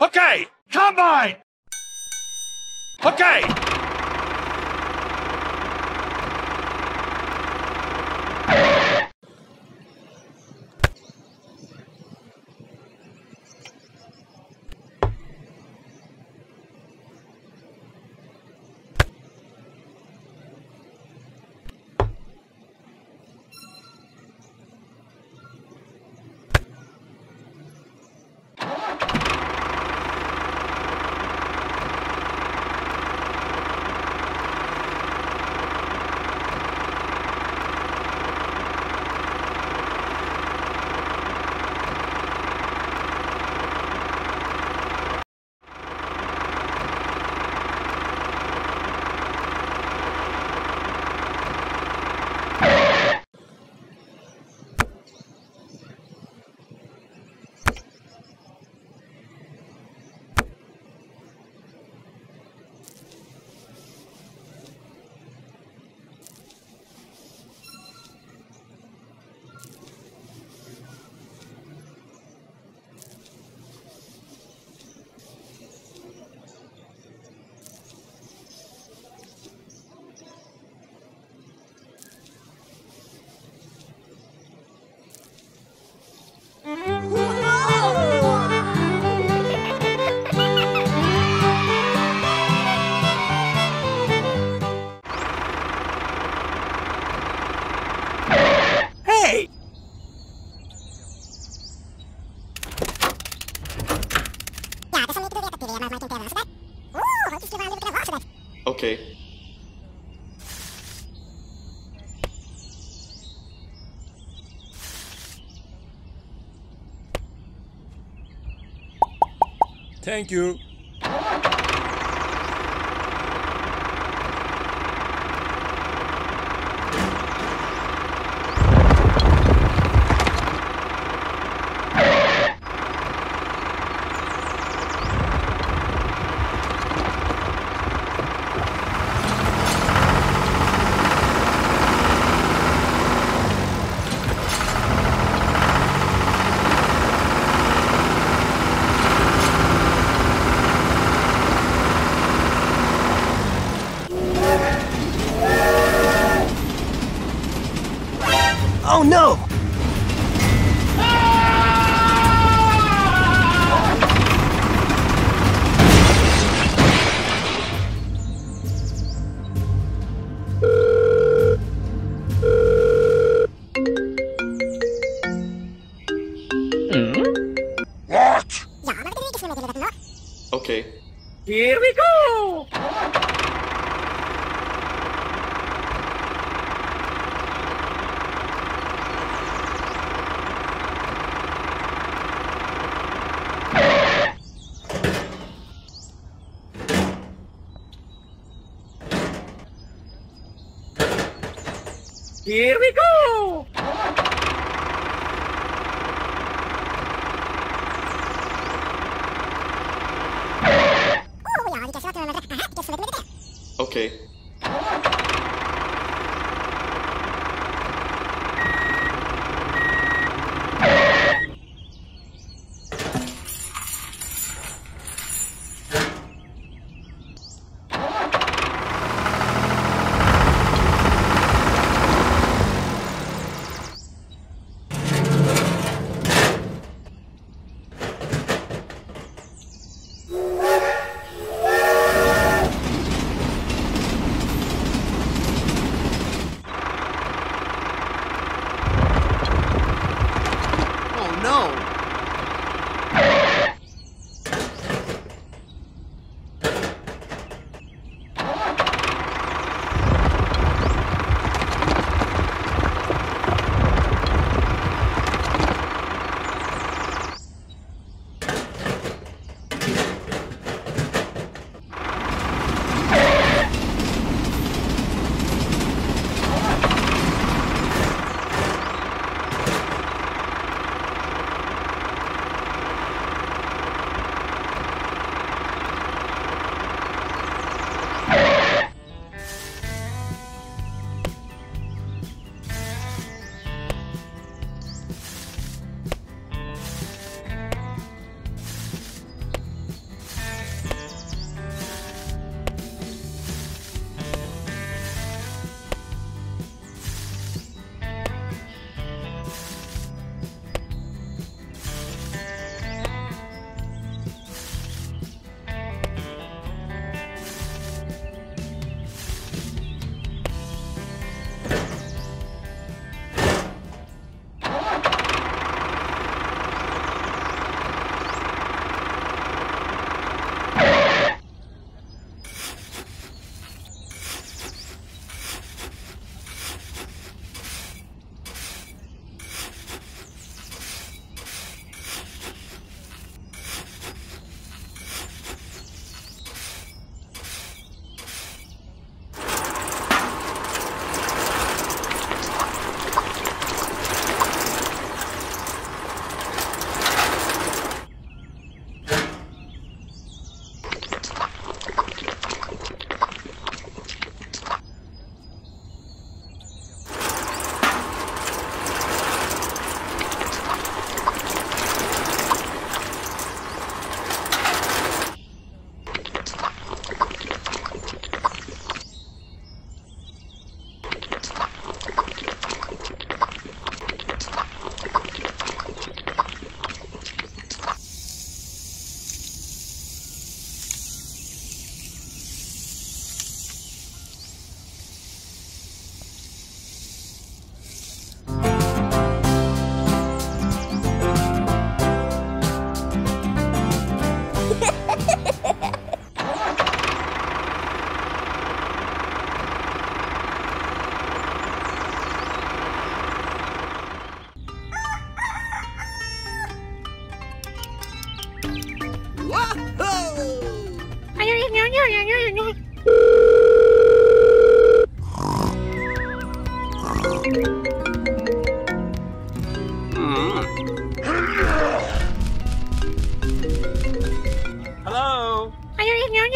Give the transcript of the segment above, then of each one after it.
Okay, combine! Okay, Thank you.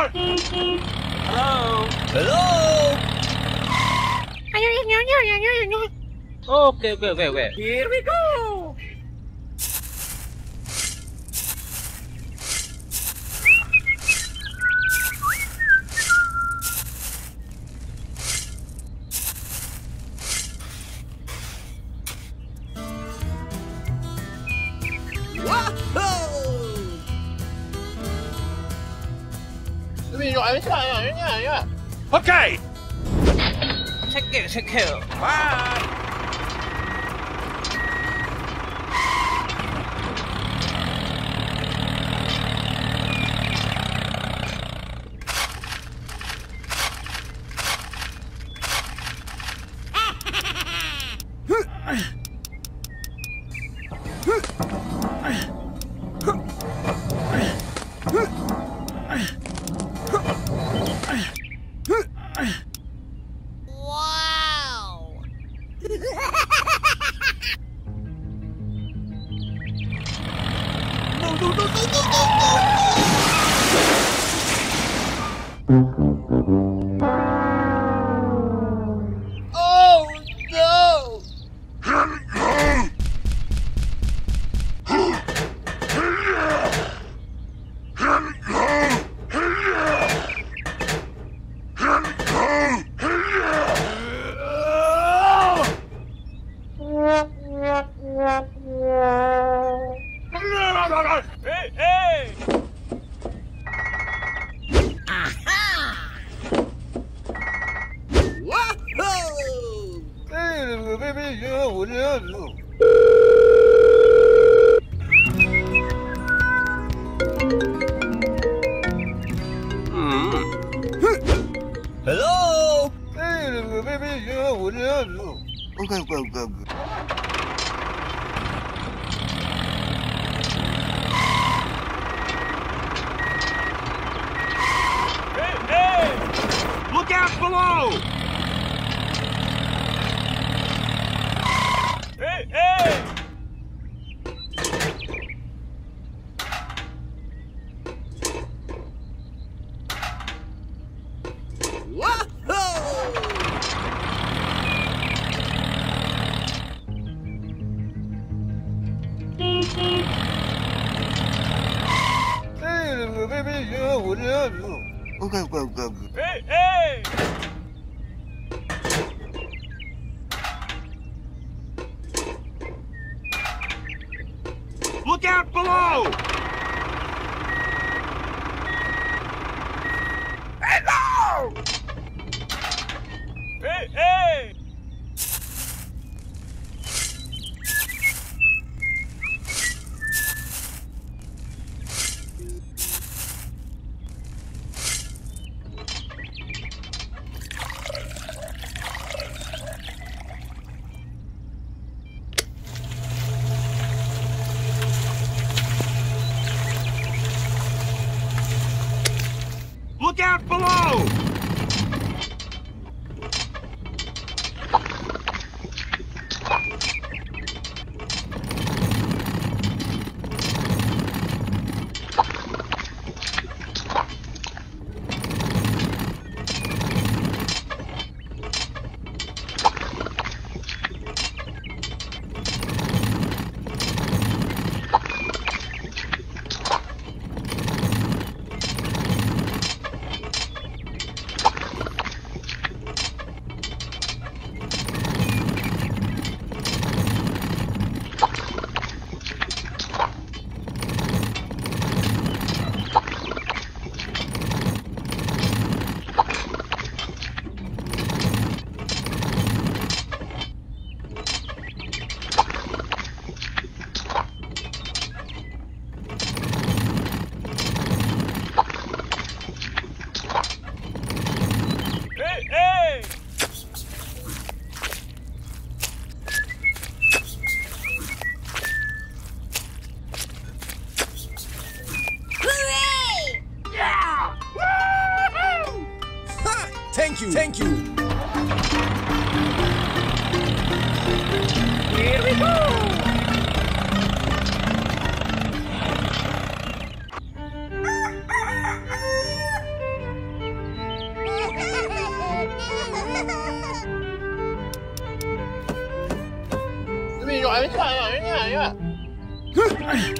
Hello. Hello. Oke, oke, oke, oke. Here we go. Okay, okay. Hey, hey! Look out below! Hey, hey! Below! 你看你看你看你看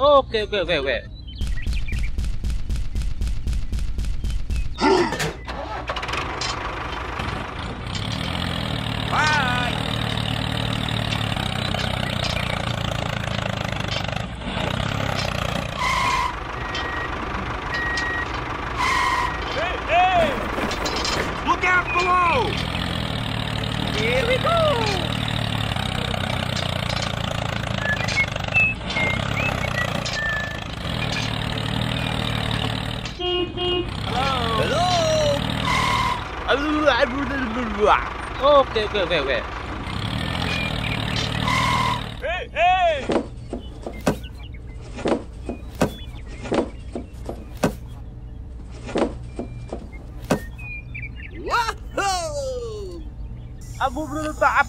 Oke, oke, oke, oke. oke oke oke oke hey hey Abu tá,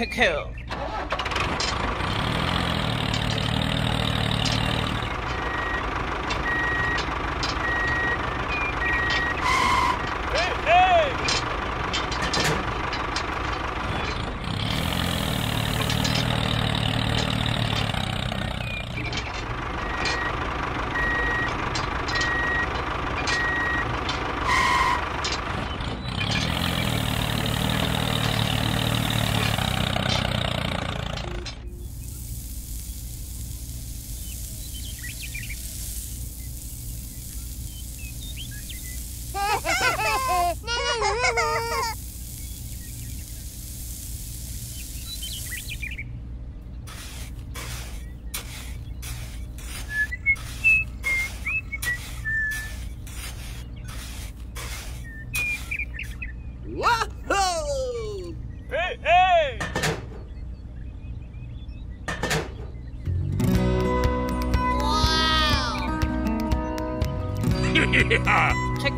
to kill.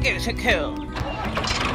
Get a kill.